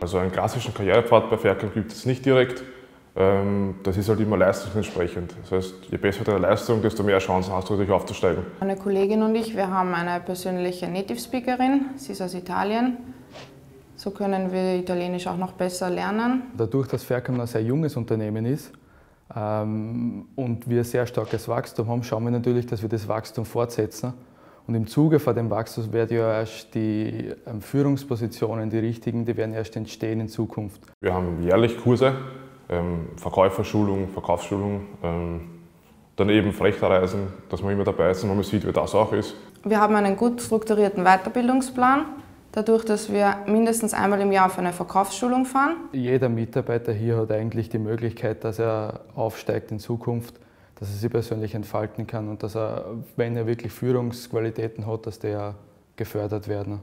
Also einen klassischen Karrierepfad bei Ferkel gibt es nicht direkt. Ähm, das ist halt immer leistungsentsprechend. Das heißt, je besser deine Leistung, desto mehr Chancen hast du natürlich aufzusteigen. Meine Kollegin und ich, wir haben eine persönliche Native Speakerin. Sie ist aus Italien. So können wir Italienisch auch noch besser lernen. Dadurch, dass Faircam ein sehr junges Unternehmen ist ähm, und wir sehr starkes Wachstum haben, schauen wir natürlich, dass wir das Wachstum fortsetzen. Und im Zuge von dem Wachstum werden ja erst die ähm, Führungspositionen, die richtigen, die werden erst entstehen in Zukunft. Wir haben jährlich Kurse, ähm, Verkäuferschulung, Verkaufsschulung, ähm, dann eben Flechterreisen, dass man immer dabei ist und man sieht, wie das auch ist. Wir haben einen gut strukturierten Weiterbildungsplan, dadurch, dass wir mindestens einmal im Jahr auf eine Verkaufsschulung fahren. Jeder Mitarbeiter hier hat eigentlich die Möglichkeit, dass er aufsteigt in Zukunft, dass er sich persönlich entfalten kann und dass er, wenn er wirklich Führungsqualitäten hat, dass der gefördert werden.